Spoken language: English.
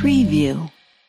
preview.